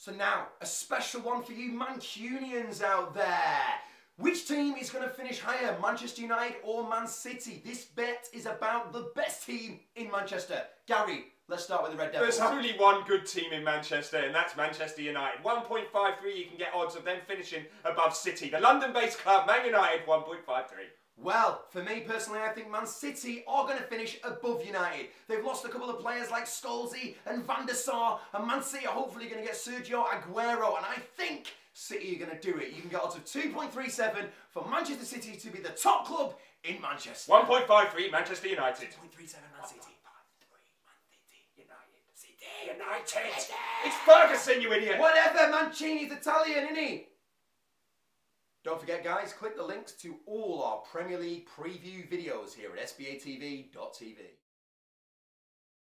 So now, a special one for you Mancunians out there. Which team is going to finish higher, Manchester United or Man City? This bet is about the best team in Manchester. Gary, let's start with the Red Devils. There's only one good team in Manchester, and that's Manchester United. 1.53, you can get odds of them finishing above City. The London-based club, Man United, 1.53. Well, for me personally, I think Man City are going to finish above United. They've lost a couple of players like Scholesy and Van der Sar, and Man City are hopefully going to get Sergio Aguero, and I think City are going to do it. You can get odds of 2.37 for Manchester City to be the top club in Manchester. 1.53, Manchester United. 2.37 Man. City United. It's Ferguson, you idiot. Whatever, Mancini's Italian, isn't he? Don't forget, guys, click the links to all our Premier League preview videos here at sbatv.tv.